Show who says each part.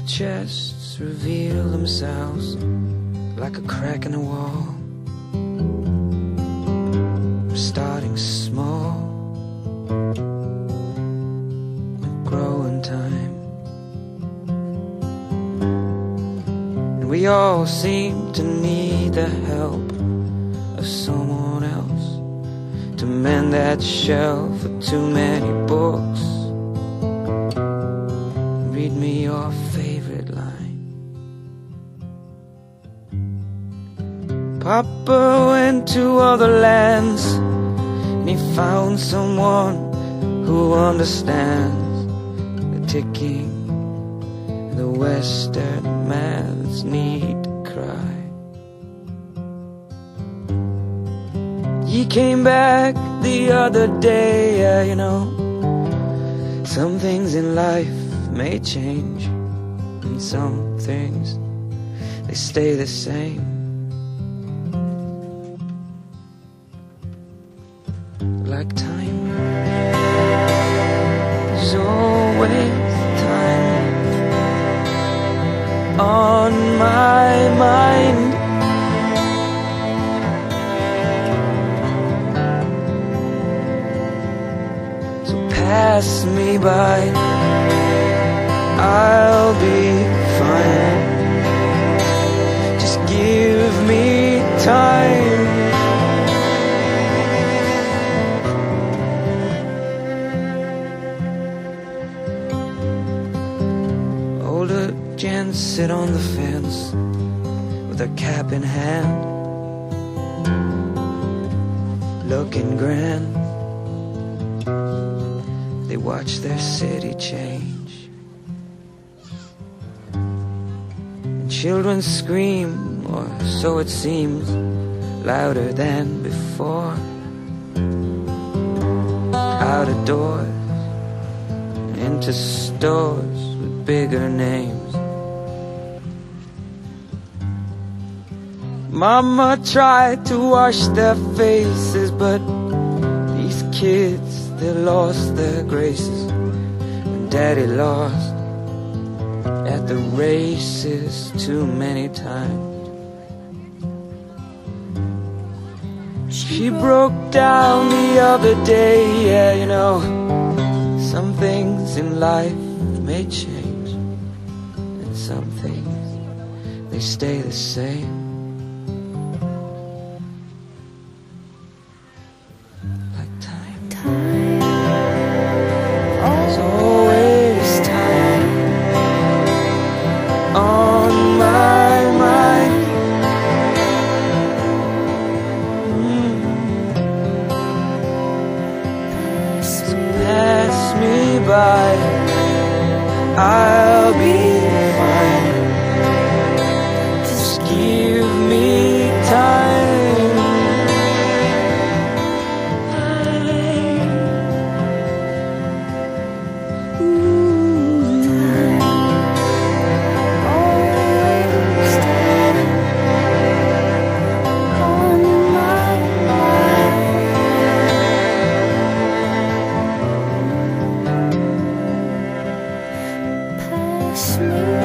Speaker 1: chests reveal themselves like a crack in the wall. Starting small, and growing time. And we all seem to need the help of someone else to mend that shelf with too many books. Read me your Papa went to other lands and he found someone who understands the ticking the Western man's need to cry. He came back the other day, yeah, you know. Some things in life may change, and some things they stay the same. Like time, there's always time on my mind. So pass me by. I'll be Gents sit on the fence with their cap in hand, looking grand. They watch their city change. And children scream, or so it seems, louder than before. Out of doors, into stores with bigger names. Mama tried to wash their faces, but these kids, they lost their graces. And Daddy lost at the races too many times. She broke down the other day, yeah, you know. Some things in life may change, and some things they stay the same. Mm. So smooth.